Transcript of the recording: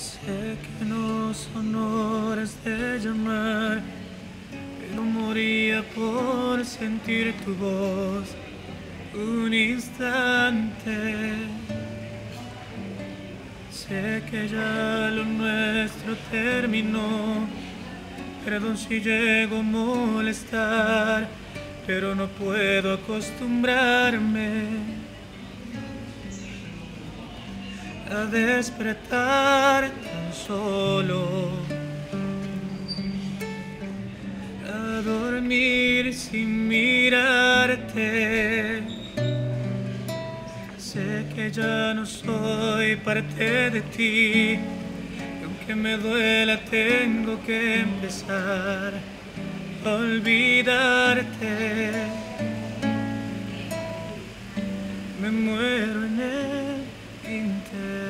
Sé que no son horas de llamar, pero moría por sentir tu voz un instante. Sé que ya lo nuestro terminó, perdón si llego a molestar, pero no puedo acostumbrarme a despertar tan solo, a dormir sin mirarte. Sé que ya no soy parte de ti, y aunque me duela tengo que empezar a olvidarte. Me muero en el Te